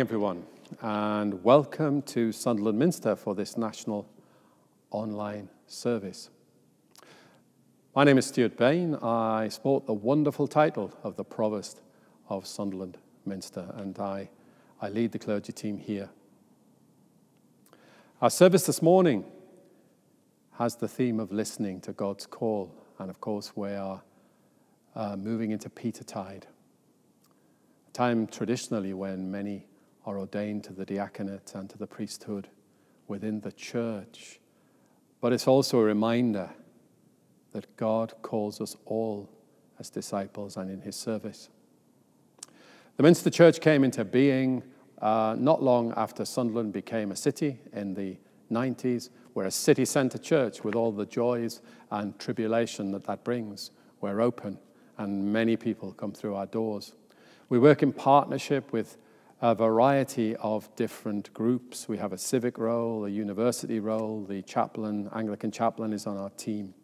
morning, everyone, and welcome to Sunderland Minster for this national online service. My name is Stuart Bain. I sport the wonderful title of the Provost of Sunderland Minster, and I, I lead the clergy team here. Our service this morning has the theme of listening to God's call, and of course, we are uh, moving into Petertide, a time traditionally when many are ordained to the diaconate and to the priesthood within the church. But it's also a reminder that God calls us all as disciples and in his service. The Minster Church came into being uh, not long after Sunderland became a city in the 90s. We're a city centre church with all the joys and tribulation that that brings. We're open, and many people come through our doors. We work in partnership with a variety of different groups. We have a civic role, a university role, the chaplain, Anglican chaplain, is on our team.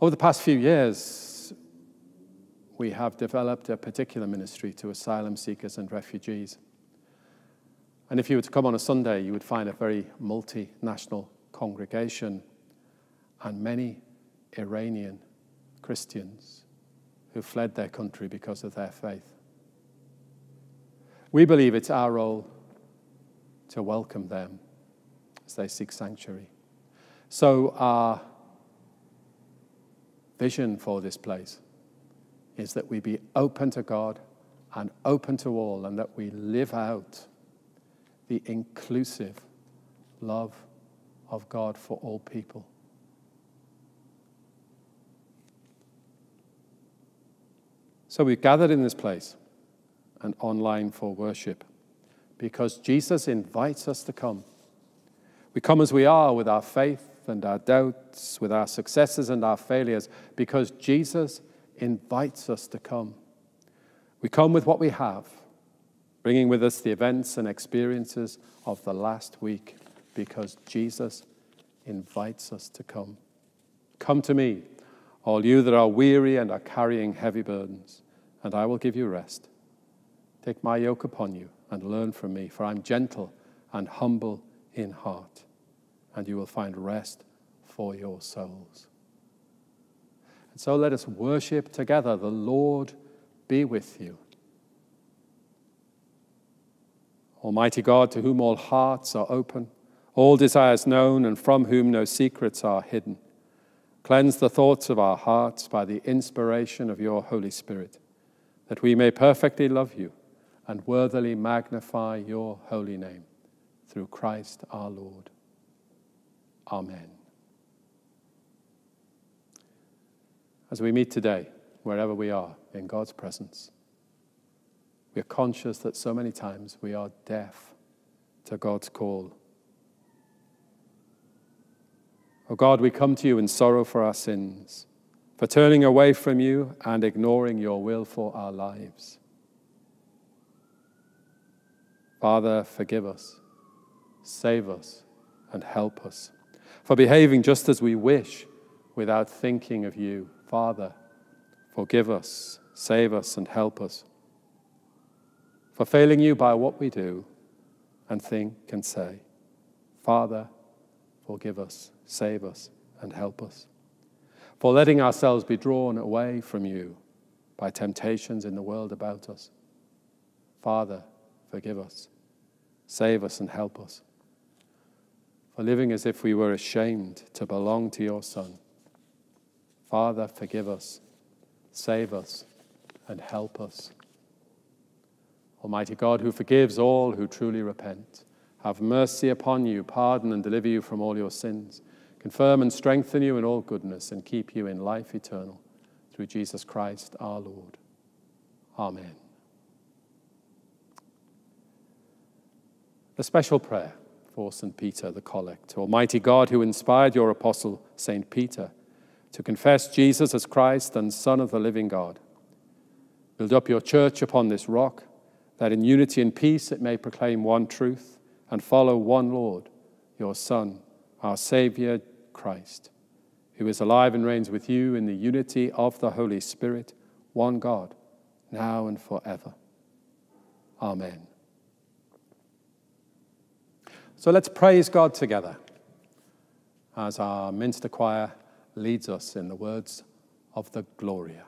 Over the past few years, we have developed a particular ministry to asylum seekers and refugees. And if you were to come on a Sunday, you would find a very multinational congregation and many Iranian Christians who fled their country because of their faith. We believe it's our role to welcome them as they seek sanctuary. So, our vision for this place is that we be open to God and open to all, and that we live out the inclusive love of God for all people. So we've gathered in this place and online for worship because Jesus invites us to come. We come as we are with our faith and our doubts, with our successes and our failures, because Jesus invites us to come. We come with what we have, bringing with us the events and experiences of the last week, because Jesus invites us to come. Come to me, all you that are weary and are carrying heavy burdens, and I will give you rest. Take my yoke upon you and learn from me, for I'm gentle and humble in heart, and you will find rest for your souls. And so let us worship together. The Lord be with you. Almighty God, to whom all hearts are open, all desires known, and from whom no secrets are hidden, cleanse the thoughts of our hearts by the inspiration of your Holy Spirit, that we may perfectly love you and worthily magnify your holy name through Christ our Lord. Amen. As we meet today, wherever we are in God's presence, we are conscious that so many times we are deaf to God's call. Oh God, we come to you in sorrow for our sins, for turning away from you and ignoring your will for our lives. Father, forgive us, save us, and help us. For behaving just as we wish without thinking of you. Father, forgive us, save us, and help us. For failing you by what we do and think and say. Father, forgive us, save us, and help us. For letting ourselves be drawn away from you by temptations in the world about us. Father, forgive us. Save us and help us. For living as if we were ashamed to belong to your Son. Father, forgive us, save us, and help us. Almighty God, who forgives all who truly repent, have mercy upon you, pardon and deliver you from all your sins, confirm and strengthen you in all goodness, and keep you in life eternal. Through Jesus Christ our Lord. Amen. A special prayer for St. Peter the Collect. Almighty God, who inspired your apostle, St. Peter, to confess Jesus as Christ and Son of the living God, build up your church upon this rock, that in unity and peace it may proclaim one truth and follow one Lord, your Son, our Saviour, Christ, who is alive and reigns with you in the unity of the Holy Spirit, one God, now and forever. Amen. So let's praise God together as our Minster choir leads us in the words of the Gloria.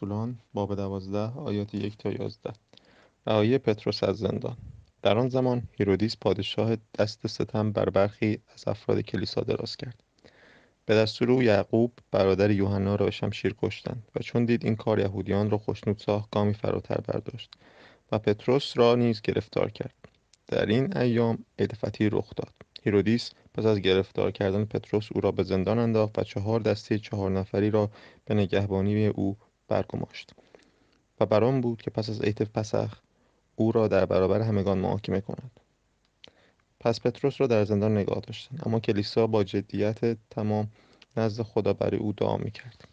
رسولان باب دوازده آیات یک تا یازده. رهایی پتروس از زندان. در آن زمان هیرودیس پادشاه دست ستم بر برخی از افراد کلیسا دراز کرد. به دستور او یعقوب برادر یوحنا را به شمشیر کشتند و چون دید این کار یهودیان را خوشنود ساخت گامی فراتر برداشت و پتروس را نیز گرفتار کرد. در این ایام عید رخ داد. هیرودیس پس از گرفتار کردن پتروس او را به زندان انداخت و چهار دسته چهار نفری را به نگهبانی او برگماشت و برام بود که پس از عید پسخ او را در برابر همگان محاکمه کند. پس پتروس را در زندان نگاه داشتند اما کلیسا با جدیت تمام نزد خدا برای او دعا می‌کرد.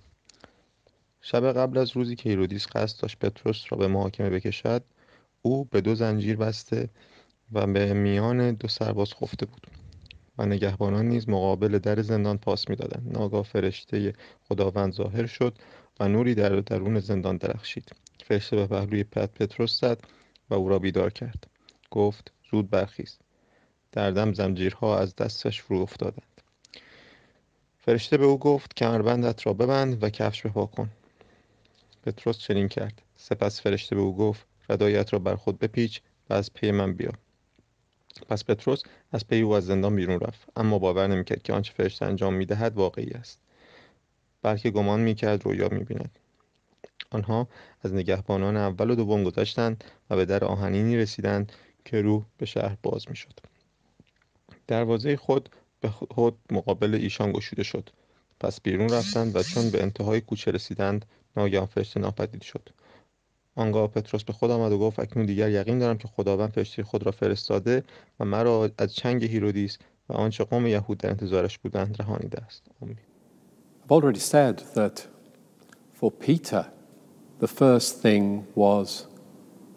شب قبل از روزی که هیرودیس قصد داشت پتروس را به محاکمه بکشد او به دو زنجیر بسته و به میان دو سرباز خفته بود و نگهبانان نیز مقابل در زندان پاس می‌دادند. ناگاه فرشته خداوند ظاهر شد و نوری در درون زندان درخشید. فرشته به پهلوی پت پتروس زد و او را بیدار کرد. گفت زود برخیز. در دم زنجیرها از دستش فرو افتادند. فرشته به او گفت کمربندت را ببند و کفش بپا کن. پتروس چنین کرد. سپس فرشته به او گفت ردایت را بر خود بپیچ و از پی من بیا. پس پتروس از پی او از زندان بیرون رفت. اما باور نمی‌کرد که آنچه فرشته انجام می‌دهد واقعی است. بلکه گمان می‌کرد رویا می‌بیند. آنها از نگهبانان اول و دوم گذشتند و به در آهنینی رسیدند که روح به شهر باز می‌شد. دروازه خود به خود مقابل ایشان گشوده شد. پس بیرون رفتند و چون به انتهای کوچه رسیدند ناگهان فرشته ناپدید شد. آنگاه پتروس به خود آمد و گفت اکنون دیگر یقین دارم که خداوند فرشته خود را فرستاده و مرا از چنگ هیرودیس و آنچه قوم یهود در انتظارش بودند رهانیده است. آمین. I've already said that for Peter, the first thing was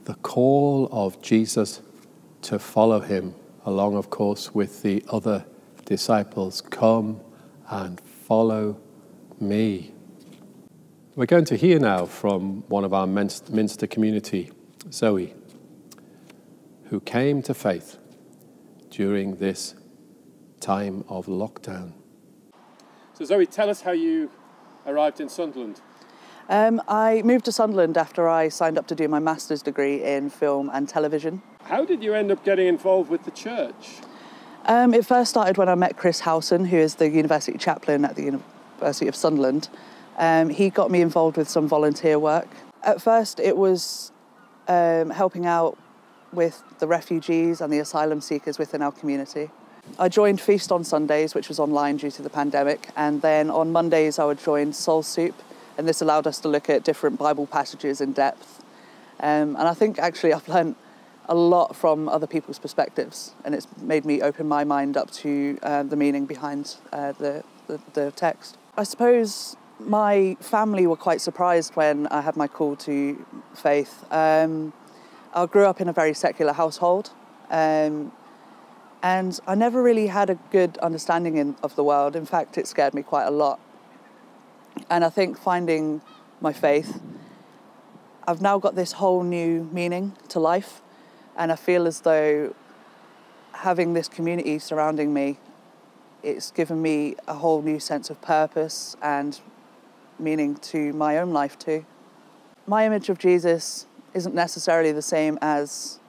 the call of Jesus to follow him, along, of course, with the other disciples. Come and follow me. We're going to hear now from one of our Minster community, Zoe, who came to faith during this time of lockdown. So, Zoe, tell us how you arrived in Sunderland. Um, I moved to Sunderland after I signed up to do my master's degree in film and television. How did you end up getting involved with the church? Um, it first started when I met Chris Howson, who is the university chaplain at the University of Sunderland. Um, he got me involved with some volunteer work. At first, it was um, helping out with the refugees and the asylum seekers within our community. I joined Feast on Sundays, which was online due to the pandemic, and then on Mondays I would join Soul Soup, and this allowed us to look at different Bible passages in depth. Um, and I think actually I've learned a lot from other people's perspectives, and it's made me open my mind up to uh, the meaning behind uh, the, the, the text. I suppose my family were quite surprised when I had my call to faith. Um, I grew up in a very secular household. Um, and I never really had a good understanding in, of the world. In fact, it scared me quite a lot. And I think finding my faith, I've now got this whole new meaning to life. And I feel as though having this community surrounding me, it's given me a whole new sense of purpose and meaning to my own life too. My image of Jesus isn't necessarily the same as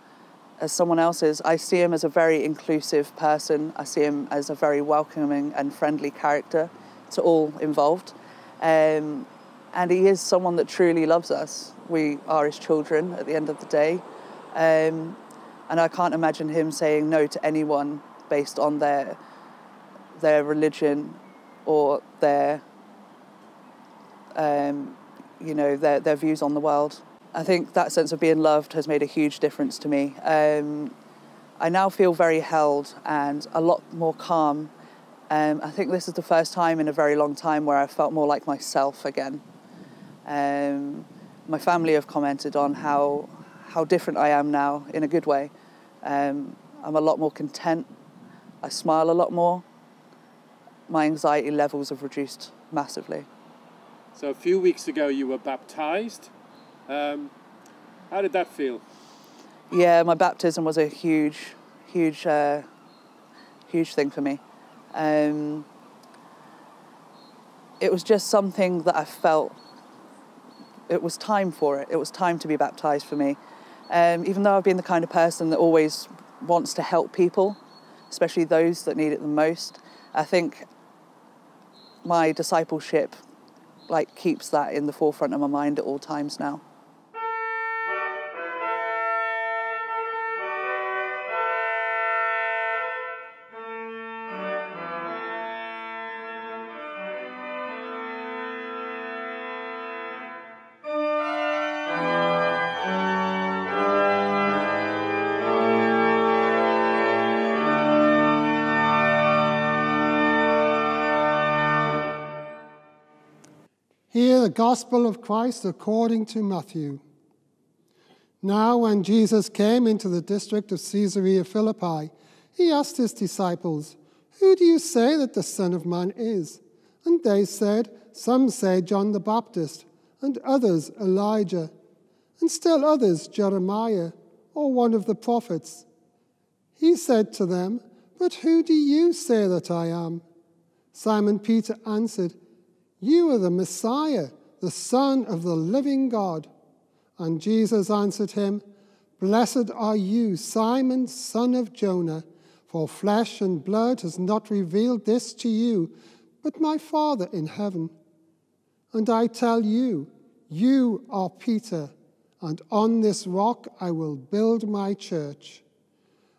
as someone else's. I see him as a very inclusive person. I see him as a very welcoming and friendly character to all involved. Um, and he is someone that truly loves us. We are his children at the end of the day. Um, and I can't imagine him saying no to anyone based on their their religion or their um, you know their, their views on the world. I think that sense of being loved has made a huge difference to me. Um, I now feel very held and a lot more calm. Um, I think this is the first time in a very long time where I felt more like myself again. Um, my family have commented on how how different I am now in a good way. Um, I'm a lot more content. I smile a lot more. My anxiety levels have reduced massively. So a few weeks ago, you were baptized. Um, how did that feel? Yeah, my baptism was a huge, huge, uh, huge thing for me. Um, it was just something that I felt it was time for it. It was time to be baptized for me. Um, even though I've been the kind of person that always wants to help people, especially those that need it the most, I think my discipleship like keeps that in the forefront of my mind at all times now. Gospel of Christ according to Matthew. Now, when Jesus came into the district of Caesarea Philippi, he asked his disciples, Who do you say that the Son of Man is? And they said, Some say John the Baptist, and others Elijah, and still others Jeremiah, or one of the prophets. He said to them, But who do you say that I am? Simon Peter answered, you are the Messiah, the Son of the living God. And Jesus answered him, Blessed are you, Simon, son of Jonah, for flesh and blood has not revealed this to you, but my Father in heaven. And I tell you, you are Peter, and on this rock I will build my church,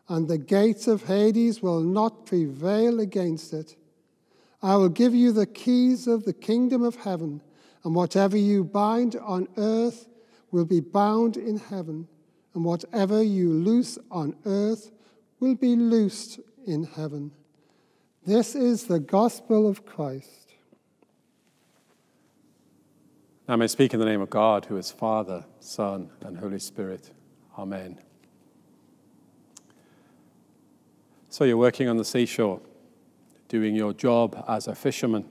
and the gates of Hades will not prevail against it. I will give you the keys of the kingdom of heaven, and whatever you bind on earth will be bound in heaven, and whatever you loose on earth will be loosed in heaven. This is the gospel of Christ. I may speak in the name of God, who is Father, Son, and Holy Spirit. Amen. So you're working on the seashore doing your job as a fisherman.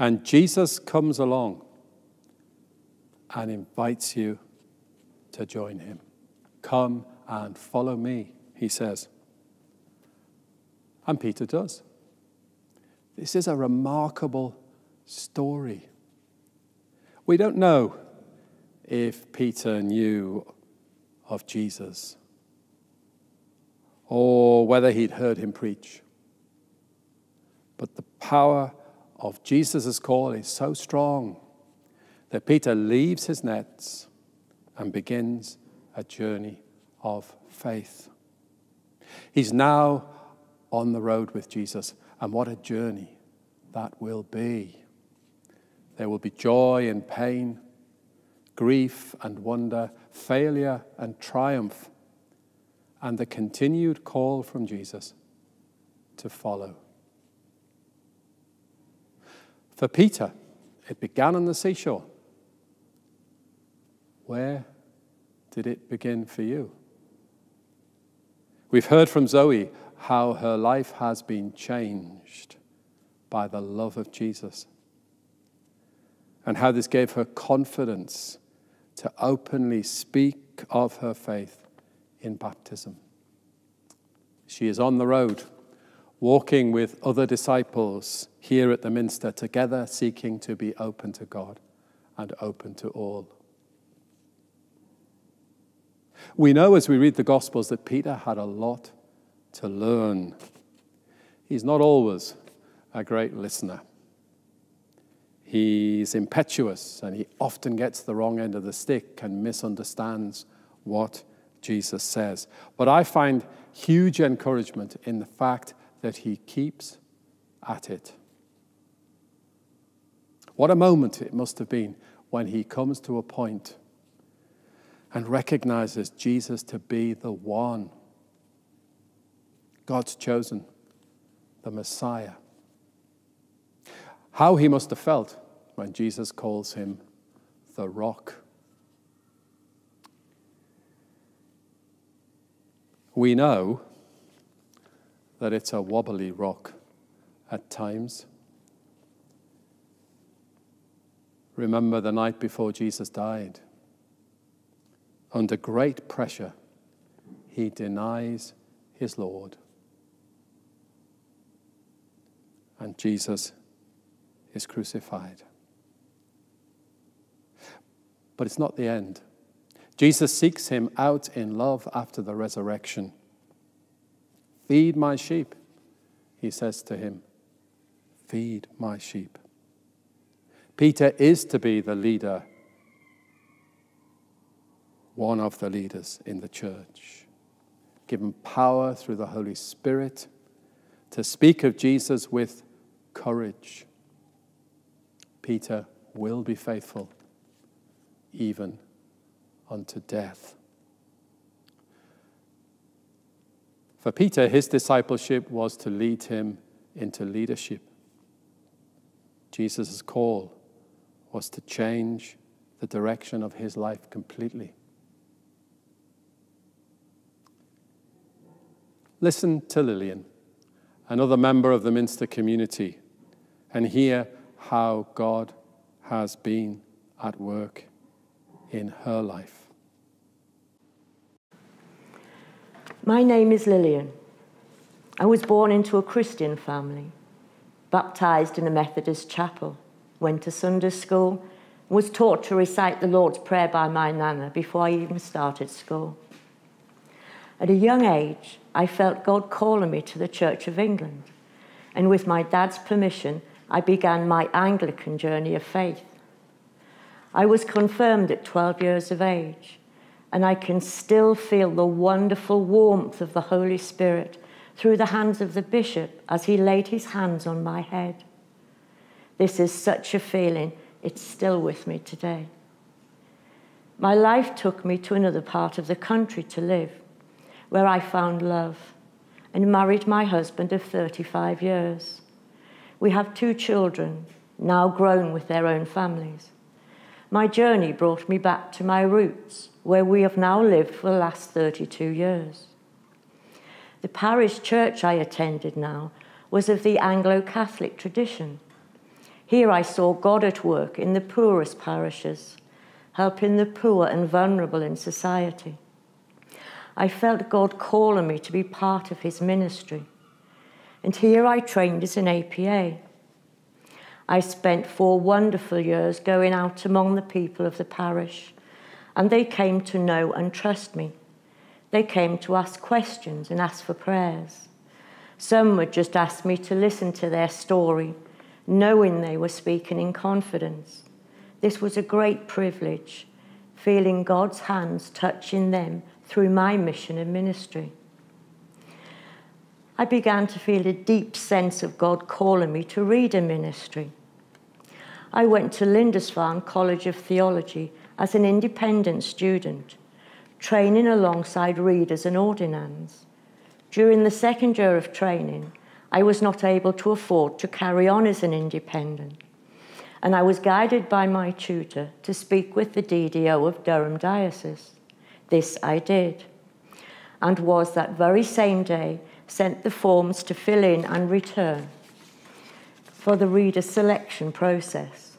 And Jesus comes along and invites you to join him. Come and follow me, he says. And Peter does. This is a remarkable story. We don't know if Peter knew of Jesus or whether he'd heard him preach. But the power of Jesus' call is so strong that Peter leaves his nets and begins a journey of faith. He's now on the road with Jesus, and what a journey that will be. There will be joy and pain, grief and wonder, failure and triumph, and the continued call from Jesus to follow. For Peter, it began on the seashore. Where did it begin for you? We've heard from Zoe how her life has been changed by the love of Jesus and how this gave her confidence to openly speak of her faith in baptism. She is on the road, walking with other disciples here at the Minster, together seeking to be open to God and open to all. We know as we read the Gospels that Peter had a lot to learn. He's not always a great listener. He's impetuous and he often gets the wrong end of the stick and misunderstands what Jesus says. But I find huge encouragement in the fact that he keeps at it. What a moment it must have been when he comes to a point and recognizes Jesus to be the one, God's chosen, the Messiah. How he must have felt when Jesus calls him the rock. We know that it's a wobbly rock at times. Remember the night before Jesus died under great pressure, he denies his Lord. And Jesus is crucified. But it's not the end. Jesus seeks him out in love after the resurrection. Feed my sheep, he says to him. Feed my sheep. Peter is to be the leader one of the leaders in the church, given power through the Holy Spirit to speak of Jesus with courage. Peter will be faithful even unto death. For Peter, his discipleship was to lead him into leadership. Jesus' call was to change the direction of his life completely. Listen to Lillian, another member of the Minster community, and hear how God has been at work in her life. My name is Lillian. I was born into a Christian family, baptized in a Methodist chapel, went to Sunday school, was taught to recite the Lord's Prayer by my nana before I even started school. At a young age, I felt God calling me to the Church of England, and with my dad's permission, I began my Anglican journey of faith. I was confirmed at 12 years of age, and I can still feel the wonderful warmth of the Holy Spirit through the hands of the bishop as he laid his hands on my head. This is such a feeling, it's still with me today. My life took me to another part of the country to live where I found love and married my husband of 35 years. We have two children, now grown with their own families. My journey brought me back to my roots, where we have now lived for the last 32 years. The parish church I attended now was of the Anglo Catholic tradition. Here I saw God at work in the poorest parishes, helping the poor and vulnerable in society. I felt God calling me to be part of his ministry. And here I trained as an APA. I spent four wonderful years going out among the people of the parish, and they came to know and trust me. They came to ask questions and ask for prayers. Some would just ask me to listen to their story, knowing they were speaking in confidence. This was a great privilege, feeling God's hands touching them through my mission and ministry. I began to feel a deep sense of God calling me to reader ministry. I went to Lindisfarne College of Theology as an independent student, training alongside readers and ordinands. During the second year of training, I was not able to afford to carry on as an independent, and I was guided by my tutor to speak with the DDO of Durham Diocese. This I did, and was that very same day sent the forms to fill in and return for the reader selection process.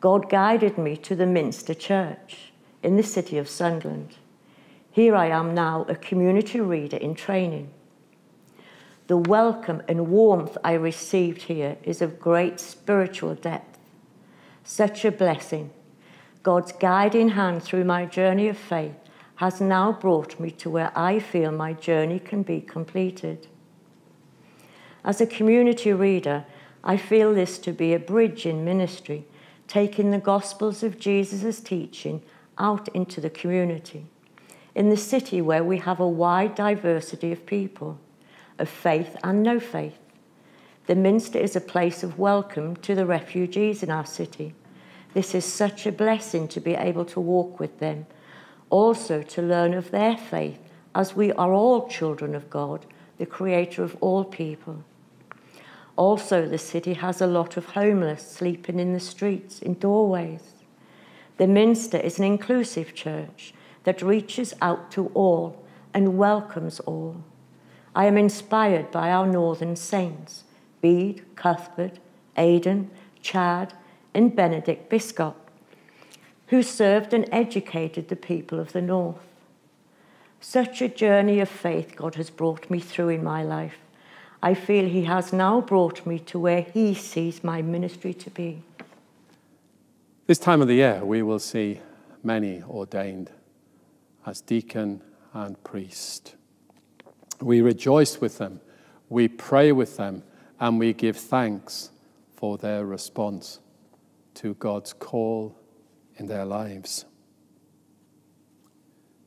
God guided me to the Minster Church in the city of Sunderland. Here I am now, a community reader in training. The welcome and warmth I received here is of great spiritual depth. Such a blessing. God's guiding hand through my journey of faith has now brought me to where I feel my journey can be completed. As a community reader, I feel this to be a bridge in ministry, taking the Gospels of Jesus' teaching out into the community, in the city where we have a wide diversity of people, of faith and no faith. The Minster is a place of welcome to the refugees in our city. This is such a blessing to be able to walk with them, also to learn of their faith, as we are all children of God, the Creator of all people. Also, the city has a lot of homeless sleeping in the streets, in doorways. The Minster is an inclusive church that reaches out to all and welcomes all. I am inspired by our northern saints, Bede, Cuthbert, Aidan, Chad, and Benedict Biscop, who served and educated the people of the north. Such a journey of faith God has brought me through in my life. I feel He has now brought me to where He sees my ministry to be. This time of the year, we will see many ordained as deacon and priest. We rejoice with them, we pray with them, and we give thanks for their response to God's call in their lives.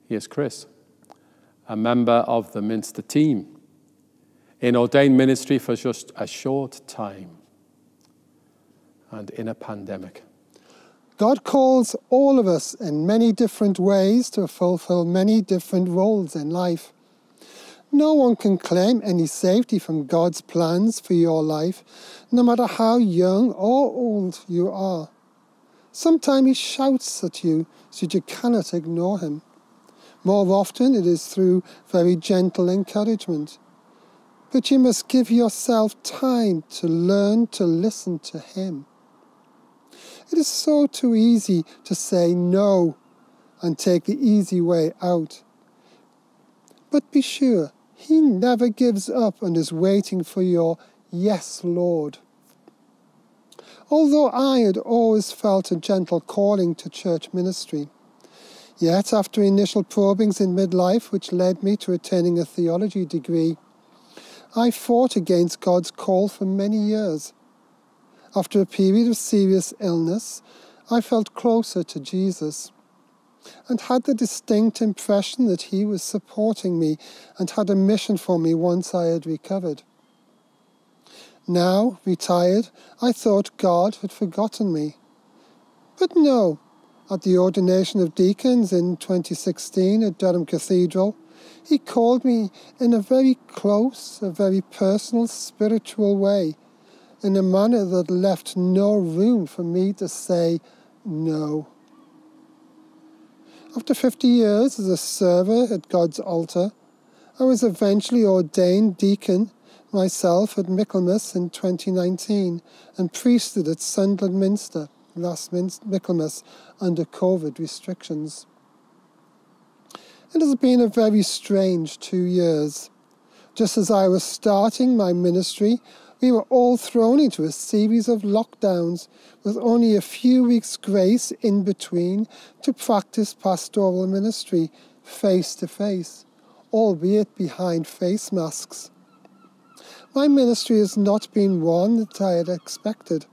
Here's Chris, a member of the Minster team in ordained ministry for just a short time and in a pandemic. God calls all of us in many different ways to fulfill many different roles in life. No one can claim any safety from God's plans for your life, no matter how young or old you are. Sometimes He shouts at you so you cannot ignore Him. More often, it is through very gentle encouragement but you must give yourself time to learn to listen to Him. It is so too easy to say no and take the easy way out. But be sure, He never gives up and is waiting for your yes, Lord. Although I had always felt a gentle calling to church ministry, yet after initial probings in midlife, which led me to attaining a theology degree, I fought against God's call for many years. After a period of serious illness, I felt closer to Jesus and had the distinct impression that He was supporting me and had a mission for me once I had recovered. Now, retired, I thought God had forgotten me. But no, at the ordination of deacons in 2016 at Durham Cathedral, he called me in a very close, a very personal, spiritual way, in a manner that left no room for me to say no. After 50 years as a server at God's altar, I was eventually ordained deacon myself at Michaelmas in 2019 and priested at Sunderland Minster last Michaelmas under COVID restrictions. It has been a very strange two years. Just as I was starting my ministry, we were all thrown into a series of lockdowns with only a few weeks' grace in between to practice pastoral ministry face to face, albeit behind face masks. My ministry has not been one that I had expected.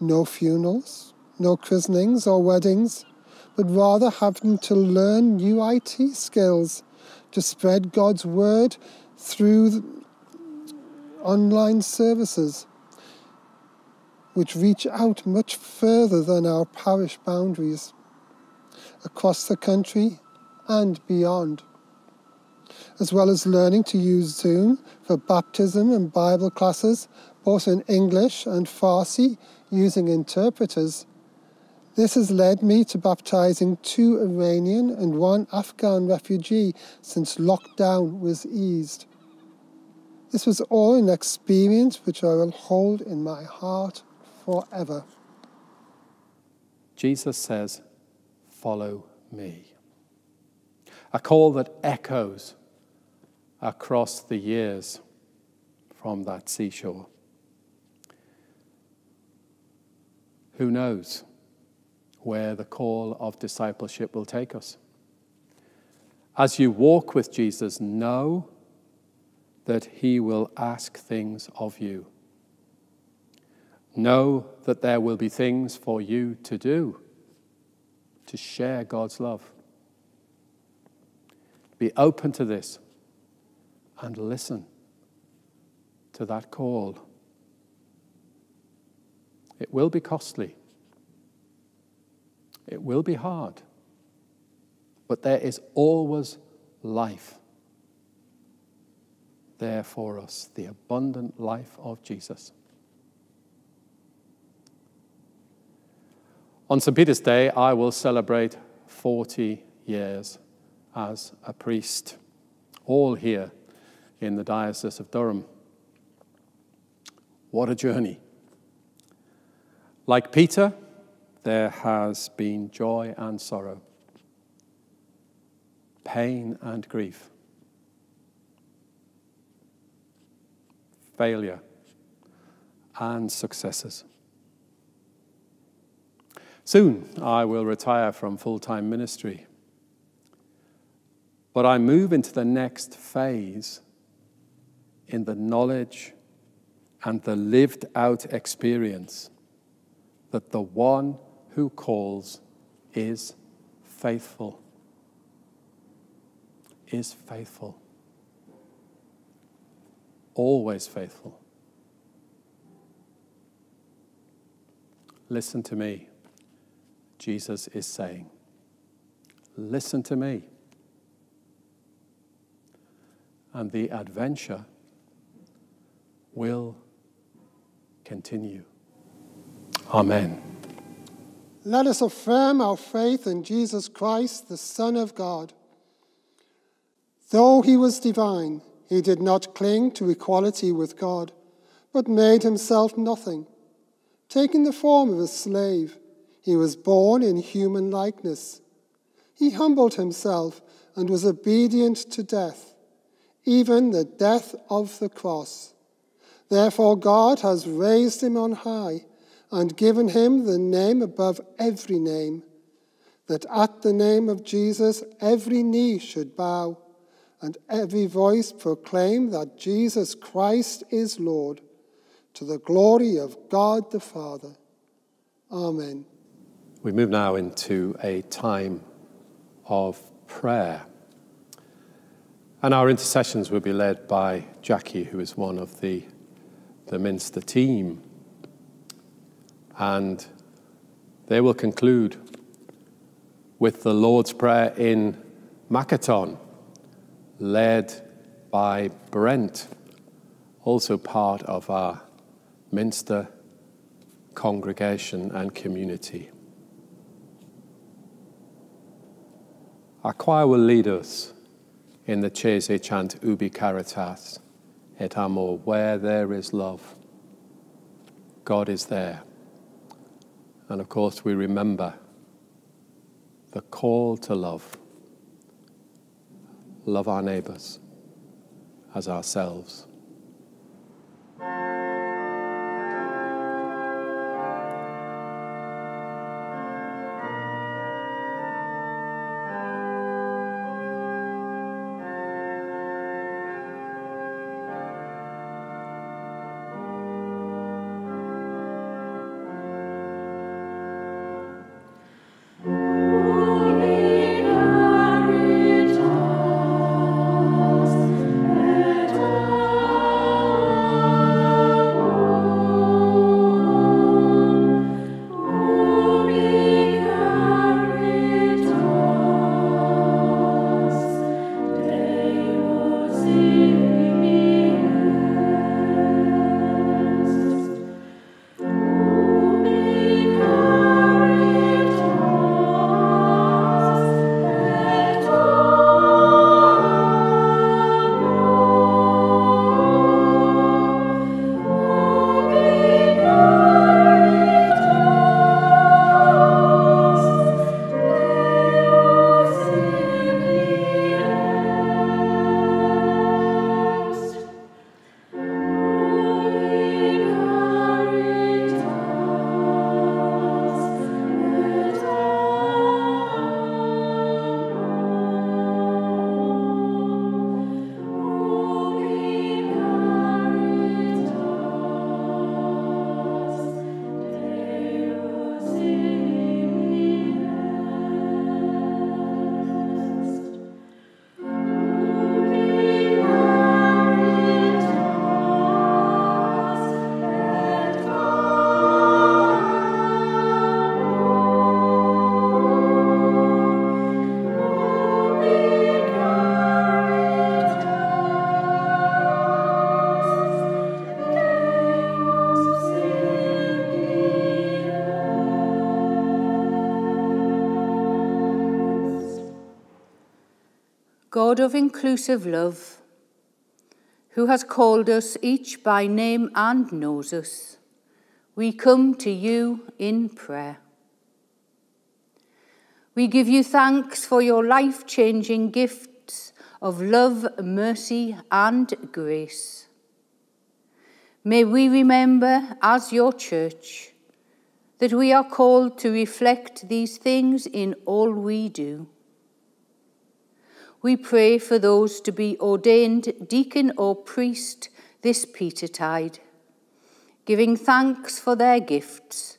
No funerals, no christenings or weddings, but rather having to learn new IT skills to spread God's word through online services, which reach out much further than our parish boundaries, across the country and beyond as well as learning to use Zoom for baptism and Bible classes, both in English and Farsi, using interpreters. This has led me to baptizing two Iranian and one Afghan refugee since lockdown was eased. This was all an experience which I will hold in my heart forever. Jesus says, Follow me. A call that echoes across the years from that seashore. Who knows where the call of discipleship will take us? As you walk with Jesus, know that He will ask things of you. Know that there will be things for you to do to share God's love. Be open to this and listen to that call. It will be costly. It will be hard. But there is always life there for us, the abundant life of Jesus. On St. Peter's Day, I will celebrate 40 years as a priest, all here in the Diocese of Durham. What a journey. Like Peter, there has been joy and sorrow, pain and grief, failure and successes. Soon I will retire from full time ministry, but I move into the next phase in the knowledge and the lived out experience that the one who calls is faithful. Is faithful. Always faithful. Listen to me, Jesus is saying. Listen to me. And the adventure will continue. Amen. Let us affirm our faith in Jesus Christ, the Son of God. Though he was divine, he did not cling to equality with God, but made himself nothing. Taking the form of a slave, he was born in human likeness. He humbled himself and was obedient to death, even the death of the cross. Therefore, God has raised him on high and given him the name above every name, that at the name of Jesus every knee should bow and every voice proclaim that Jesus Christ is Lord, to the glory of God the Father. Amen. We move now into a time of prayer. And our intercessions will be led by Jackie, who is one of the the Minster team. And they will conclude with the Lord's Prayer in Makaton, led by Brent, also part of our Minster congregation and community. Our choir will lead us in the Taizé chant Ubi Caritas et amor, where there is love, God is there, And of course, we remember the call to love. Love our neighbours as ourselves. God of inclusive love, who has called us each by name and knows us, we come to you in prayer. We give you thanks for your life changing gifts of love, mercy, and grace. May we remember, as your church, that we are called to reflect these things in all we do we pray for those to be ordained deacon or priest this Petertide, giving thanks for their gifts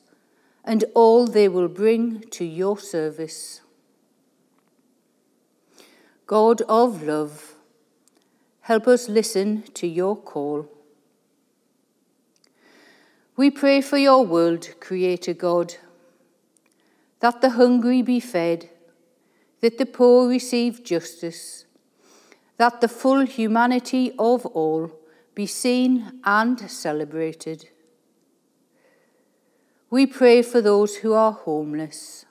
and all they will bring to your service. God of love, help us listen to your call. We pray for your world, Creator God, that the hungry be fed that the poor receive justice, that the full humanity of all be seen and celebrated. We pray for those who are homeless,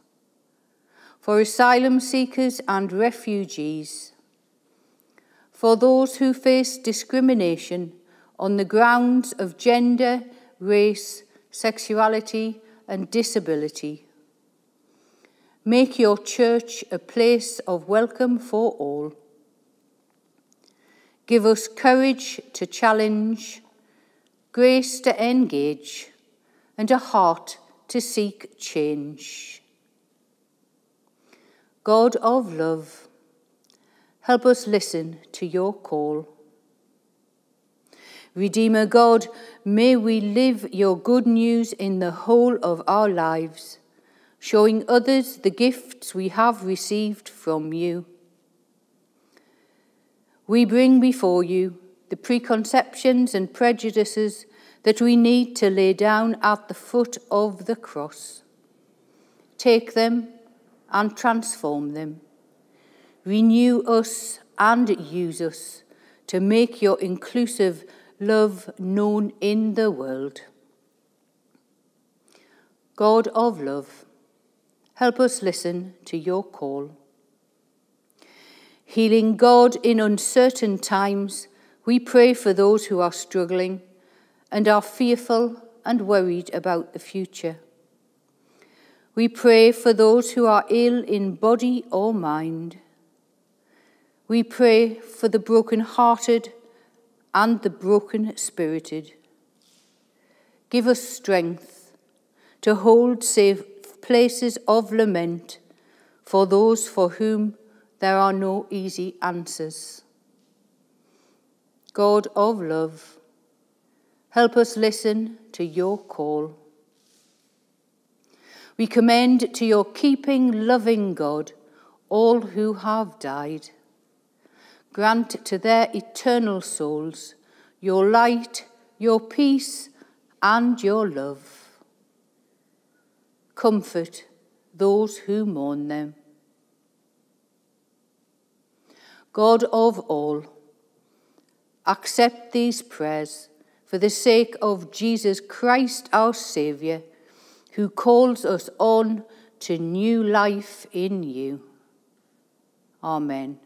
for asylum seekers and refugees, for those who face discrimination on the grounds of gender, race, sexuality, and disability Make your church a place of welcome for all. Give us courage to challenge, grace to engage, and a heart to seek change. God of love, help us listen to your call. Redeemer God, may we live your good news in the whole of our lives showing others the gifts we have received from you. We bring before you the preconceptions and prejudices that we need to lay down at the foot of the cross. Take them and transform them. Renew us and use us to make your inclusive love known in the world. God of love, Help us listen to your call. Healing God in uncertain times, we pray for those who are struggling and are fearful and worried about the future. We pray for those who are ill in body or mind. We pray for the broken-hearted and the broken-spirited. Give us strength to hold safe places of lament for those for whom there are no easy answers. God of love, help us listen to your call. We commend to your keeping, loving God, all who have died. Grant to their eternal souls your light, your peace, and your love. Comfort those who mourn them. God of all, accept these prayers for the sake of Jesus Christ our Saviour, who calls us on to new life in you. Amen.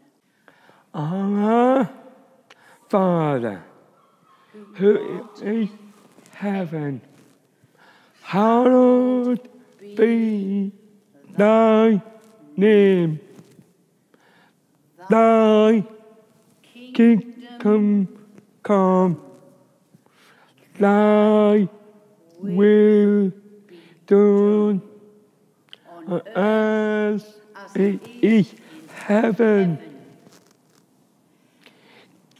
Our Father, who is in heaven, hallowed be thy name. Thy kingdom come, thy will done on earth as in heaven.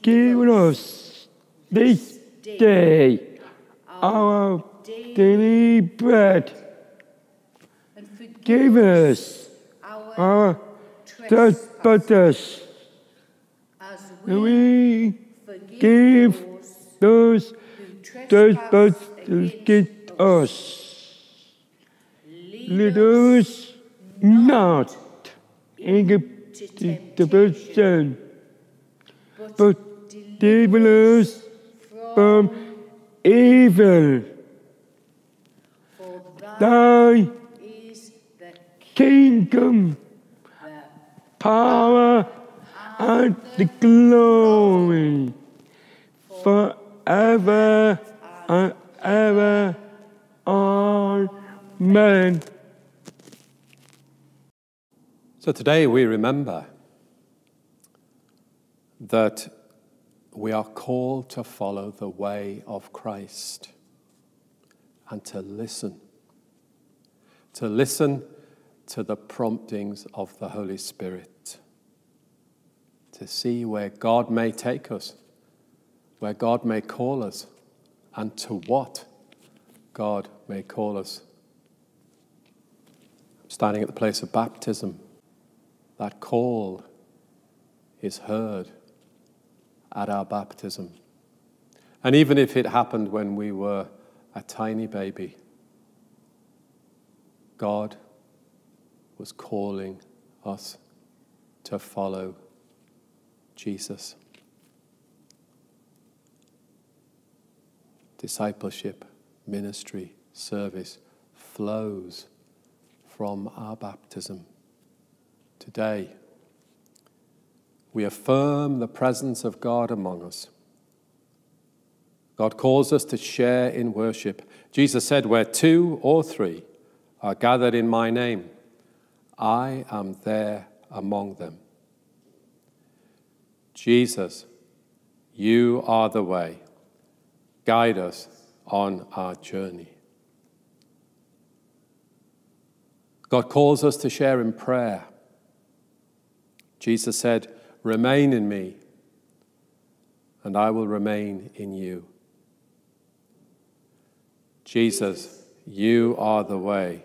Give us this day our daily bread. Give us our trespasses. And we give those trespass against us. Lead us not into temptation, but deliver us from evil. Thy kingdom, power, and the glory forever and ever. Amen. So today we remember that we are called to follow the way of Christ and to listen. To listen to the promptings of the Holy Spirit. To see where God may take us, where God may call us, and to what God may call us. Standing at the place of baptism. That call is heard at our baptism. And even if it happened when we were a tiny baby, God was calling us to follow Jesus. Discipleship, ministry, service flows from our baptism. Today, we affirm the presence of God among us. God calls us to share in worship. Jesus said, Where two or three are gathered in my name, I am there among them. Jesus, you are the way. Guide us on our journey. God calls us to share in prayer. Jesus said, Remain in me, and I will remain in you. Jesus, you are the way.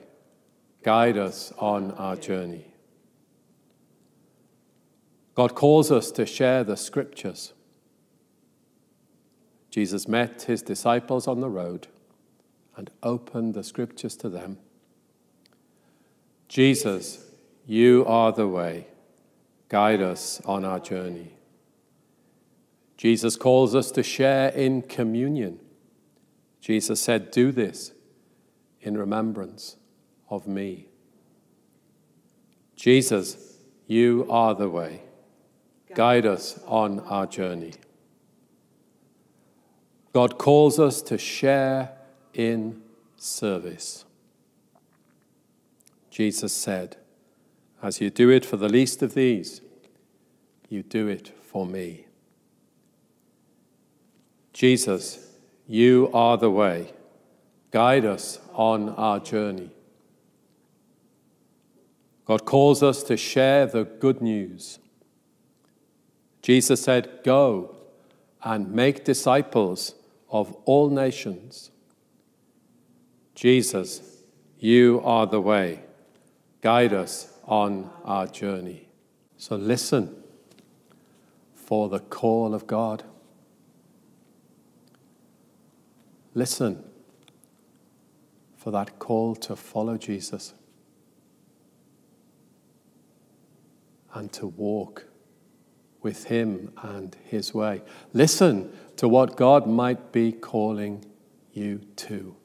Guide us on our journey. God calls us to share the scriptures. Jesus met his disciples on the road and opened the scriptures to them. Jesus, you are the way. Guide us on our journey. Jesus calls us to share in communion. Jesus said, Do this in remembrance of me. Jesus, you are the way. Guide us on our journey. God calls us to share in service. Jesus said, As you do it for the least of these, you do it for me. Jesus, you are the way. Guide us on our journey. God calls us to share the good news. Jesus said, Go and make disciples of all nations. Jesus, you are the way. Guide us on our journey. So listen for the call of God. Listen for that call to follow Jesus and to walk with Him and His way. Listen to what God might be calling you to.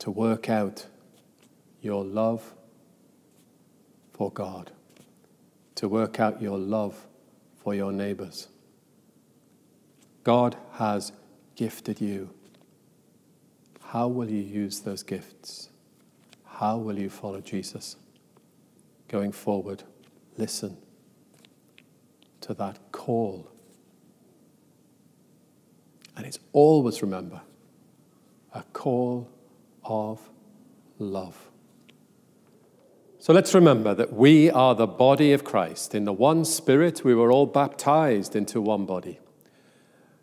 To work out your love for God, to work out your love for your neighbors. God has gifted you. How will you use those gifts? How will you follow Jesus? Going forward, listen to that call. And it's always remember a call of love. So let's remember that we are the body of Christ. In the one Spirit, we were all baptized into one body.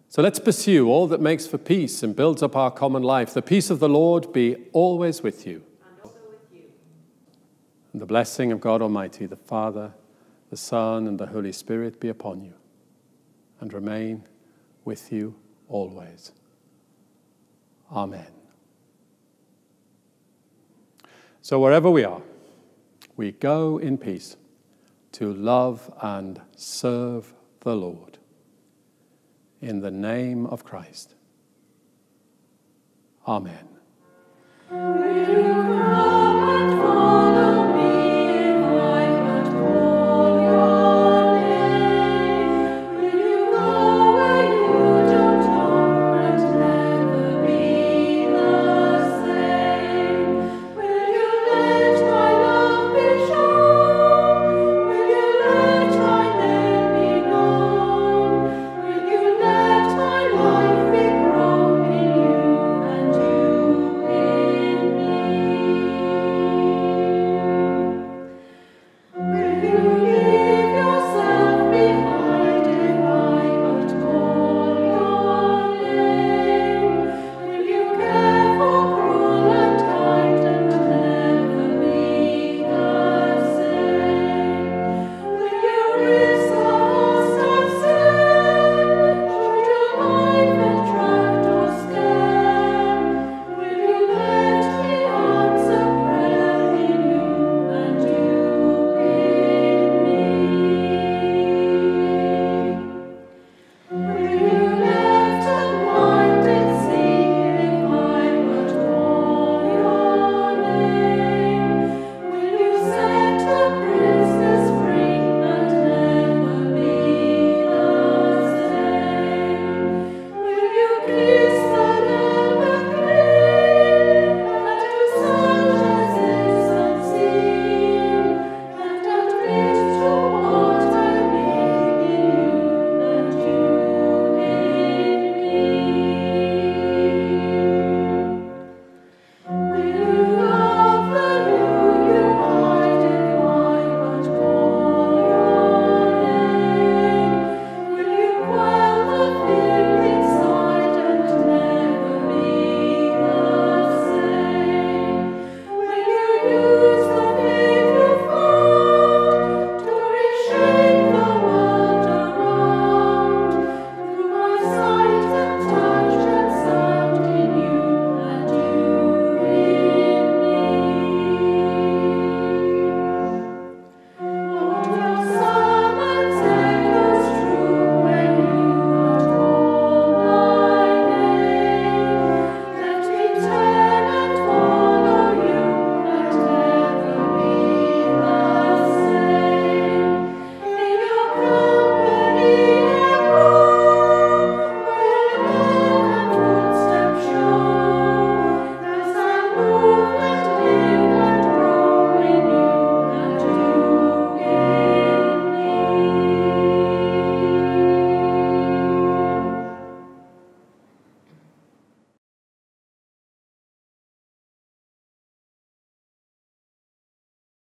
So let's pursue all that makes for peace and builds up our common life. The peace of the Lord be always with you. And also with you. And the blessing of God Almighty, the Father, the Son, and the Holy Spirit be upon you and remain with you always. Amen. So, wherever we are, we go in peace to love and serve the Lord. In the name of Christ. Amen.